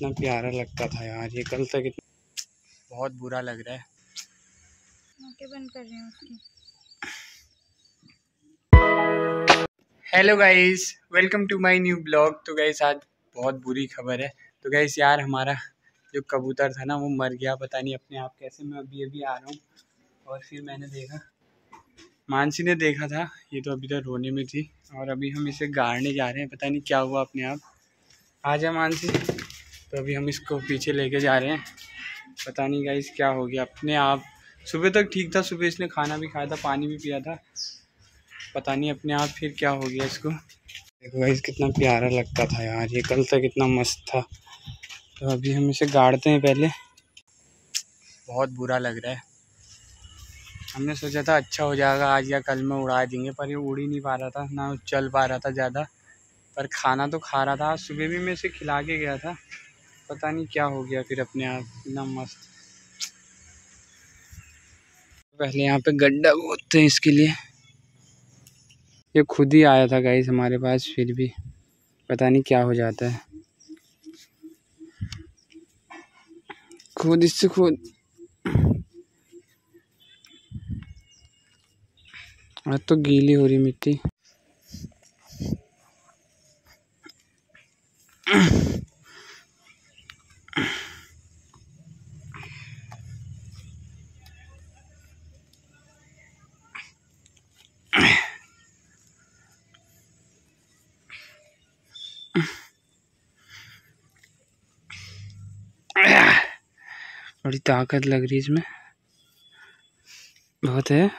कितना प्यारा लगता था यार ये कल तक इतना बहुत बुरा लग रहा है। बंद कर रही हूँ उसकी। Hello guys welcome to my new blog तो गाइस आज बहुत बुरी खबर है। तो गाइस यार हमारा जो कबूतर था ना वो मर गया। पता नहीं अपने आप कैसे मैं अभी अभी आ रहा हूँ। और फिर मैंने देखा मानसी ने देखा था ये तो अभी तक रोने में थी। और अभी हम इसे गाड़ने जा रहे हैं पता नहीं क्या हुआ अपने आप। आ जा मानसी। तो अभी हम इसको पीछे लेके जा रहे हैं। पता नहीं गाइस क्या हो गया। अपने आप, सुबह तक ठीक था, सुबह इसने खाना भी खाया था, पानी भी पिया था। पता नहीं अपने आप फिर क्या हो गया इसको। देखो गाइस कितना प्यारा लगता था यार, ये कल तक इतना मस्त था। तो अभी हम इसे गाड़ते हैं पहले। बहुत बुरा लग रहा है। हमने सोचा था अच्छा हो जाएगा, आज या कल में उड़ा देंगे, पर ये उड़ ही नहीं पा रहा था, ना चल पा रहा था ज़्यादा। पर खाना तो खा रहा था, सुबह भी मैं इसे खिला के गया था। पता नहीं क्या हो गया फिर अपने आप, इतना मस्त। पहले यहाँ पे गड्ढा खोदते हैं इसके लिए। ये खुद ही आया था गाइस हमारे पास, फिर भी पता नहीं क्या हो जाता है। खुद इससे खुद। आज तो गीली हो रही मिट्टी। बड़ी ताकत लग रही है इसमें। बहुत है।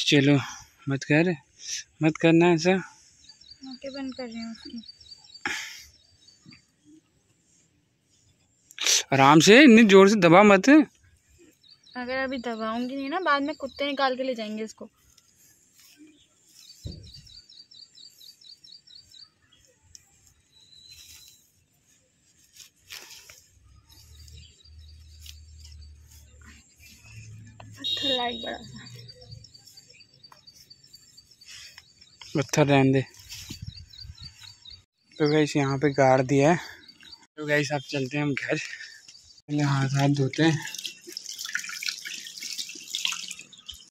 चलो मत कर मत करना ऐसा। बंद कर रही हूँ उसकी। आराम से इतनी ज़ोर से दबा मत। अगर अभी दबाऊँगी नहीं ना बाद में कुत्ते निकाल के ले जाएँगे इसको। लाइट बड़ा सा। पत्थर रहने दे। तो गैस यहाँ पे गाड़ दिया है। तो गैस आप चलते हैं हम घर। पहले हाथ हाथ धोते हैं।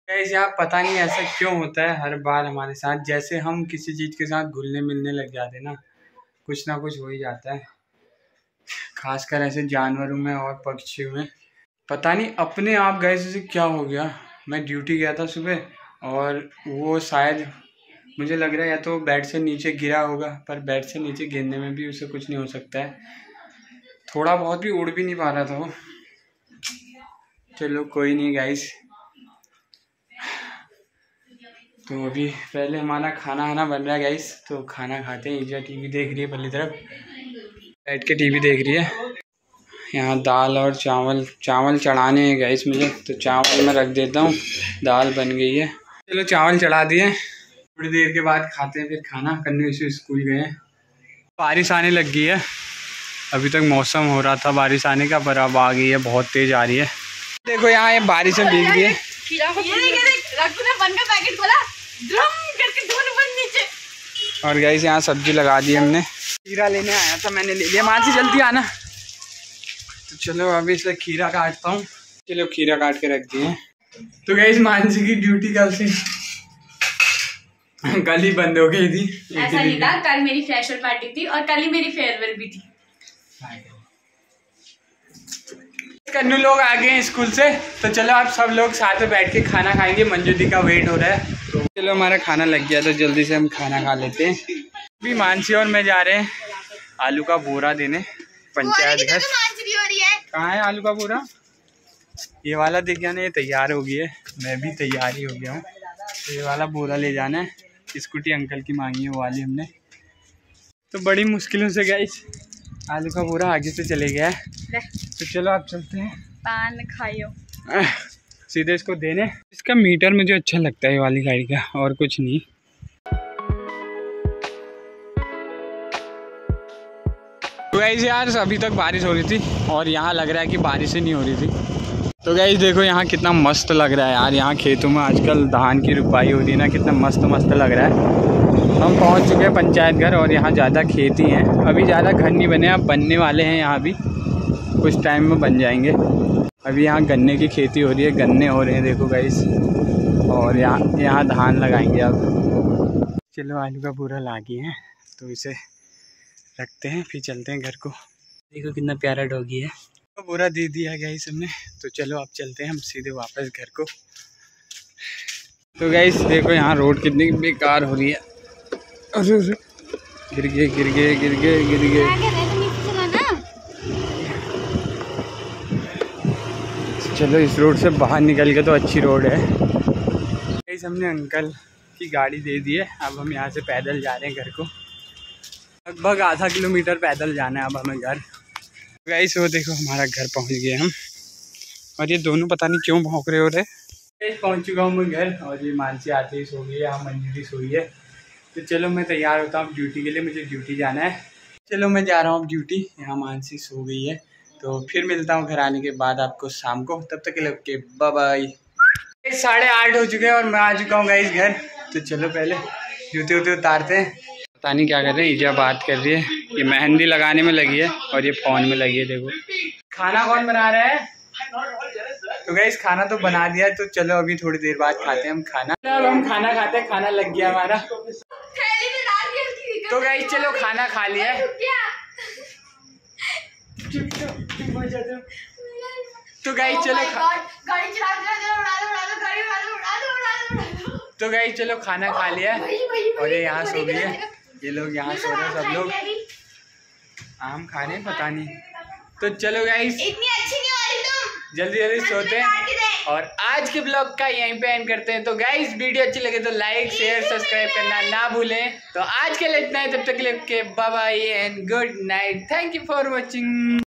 गैस यहाँ पता नहीं ऐसा क्यों होता है हर बार हमारे साथ। जैसे हम किसी चीज़ के साथ घुलने मिलने लग जाते ना, कुछ ना कुछ हो ही जाता है। खासकर ऐसे जानवरों में और पक्षियों में। पता नहीं, अपने आप गए से क्या हो गया? मैं ड्यूटी गया था सुबह और वो शायद मुझे लग रहा है या तो बेड से नीचे गिरा होगा, पर बेड से नीचे गिरने में भी उसे कुछ नहीं हो सकता है। थोड़ा बहुत भी उड़ भी नहीं पा रहा था वो। चलो, कोई नहीं गाइस तो अभी पहले हमारा खाना खाना बन रहा है गाइस तो खाना खाते हैं ईजा टीवी देख रही है पहली तरफ़। बैठ के टीवी देख रही है। यहाँ दाल और चावल चावल चढ़ाने हैं गैस मुझे तो चावल मैं रख देता हूँ, दाल बन गई है। चलो चावल चढ़ा दिए। थोड़ी देर के बाद खाते हैं फिर खाना, कन्नू इसे स्कूल गए बारिश आने लग गई है। अभी तक मौसम हो रहा था, बारिश आने का, पर अब आ गई है, बहुत तेज़ आ रही है। देखो यहाँ ये बारिश में भीग गई है। और गैस यहाँ सब्ज़ी लगा दी हमने। खीरा लेने आया था, मैंने ले लिया। माँ से जल्दी आना। तो चलो अभी इसलिए खीरा काटता हूँ। चलो खीरा काट के रख दिए तो गई मानसी की ड्यूटी कल से। कल ही बंद हो गई थी। ऐसा नहीं था कल मेरी फ्रेशर पार्टी थी और कल ही मेरी फेयरवेल भी थी। कन्नू लोग आ गए हैं स्कूल से। तो चलो आप सब लोग साथ में बैठ के खाना खाएँगे। मंजू दी का वेट हो रहा है। तो चलो हमारा खाना लग गया तो जल्दी से हम खाना खा लेते हैं। अभी मानसी और मैं जा रहे हैं आलू का बोरा देने। पंचायत घर। कहाँ है आलू का बोरा? ये वाला देख जाना ये तैयार हो गई है। मैं भी तैयार ही हो गया हूँ। तो ये वाला बोरा ले जाना है। स्कूटी अंकल की मांगी है वो वाली हमने। तो बड़ी मुश्किलों से गई आलू का बोरा आगे से चले गया है। तो चलो आप चलते हैं। पान खाइयो। सीधे इसको देने। इसका मीटर मुझे अच्छा लगता है ये वाली गाड़ी का और कुछ नहीं। ऐसे यार, अभी तक बारिश हो रही थी और यहाँ लग रहा है कि बारिश ही नहीं हो रही थी। तो गाइस देखो यहाँ कितना मस्त लग रहा है यार, यहाँ खेतों में आजकल धान की रुपाई हो रही है ना, कितना मस्त मस्त लग रहा है। हम पहुँच चुके हैं पंचायत घर और यहाँ ज़्यादा खेती हैं। अभी ज़्यादा घर नहीं बने, अब बनने वाले हैं यहाँ भी। कुछ टाइम में बन जाएँगे। अभी यहाँ गन्ने की खेती हो रही है, गन्ने हो रहे हैं, देखो गाइस और यहाँ यहाँ धान लगाएँगे अब। चलो आलू का पूरा लागी है तो इसे रखते हैं फिर चलते हैं घर को। देखो कितना प्यारा डॉगी है। तो पूरा दे दिया गया इस हमने तो चलो अब चलते हैं हम सीधे वापस घर को। तो गाइस देखो यहाँ रोड कितनी बेकार हो रही है। अरे अरे। गिर गए गिर गए गिर गए गिर गए। चलो इस रोड से बाहर निकल के तो अच्छी रोड है। गाइस हमने अंकल की गाड़ी दे दी है अब हम यहाँ से पैदल जा रहे हैं घर को। लगभग आधा किलोमीटर पैदल जाना है अब हमें घर। गाइस वो देखो, हमारा घर पहुँच गए हम। और ये दोनों पता नहीं क्यों भौंक रहे हो रहे। पहुँच चुका हूँ मैं घर, और ये मानसी आते ही सो गई है, यहाँ मंजूरी सोई है। तो चलो, मैं तैयार होता हूँ ड्यूटी के लिए, मुझे ड्यूटी जाना है। चलो, मैं जा रहा हूँ ड्यूटी यहाँ मानसी सो गई है। तो फिर मिलता हूँ घर आने के बाद आपको शाम को। तब तक के लिए ओके बाय साढ़े आठ हो चुके हैं और मैं आ चुका हूँ गाइस घर। तो चलो, पहले जूते वूते उतारते हैं। पता नहीं क्या कर रहे हैं, ईजा बात कर रही है। ये मेहंदी लगाने में लगी है और ये फ़ोन में लगी है, देखो। खाना कौन बना रहा है? तो गाइस खाना तो बना दिया तो चलो अभी थोड़ी देर बाद खाते हैं हम खाना। अब हम खाना खाते हैं, खाना लग गया हमारा। तो गाइस चलो खाना खा लिया तो गाइस चलो तो गाइस चलो खाना खा लिया और ये यहाँ सो गई है। ये लोग यहाँ सो रहे हैं सब लोग? आम खा रहे हैं पता नहीं। तो चलो गाइस इतनी अच्छी नहीं हो रही तुम। जल्दी जल्दी सोते हैं। और आज के ब्लॉग का यहीं पे एंड करते हैं। तो गाइस वीडियो अच्छी लगे तो लाइक शेयर सब्सक्राइब करना ना भूलें। तो आज के लिए इतना ही। तब तक के लिए bye bye and good night thank you for watching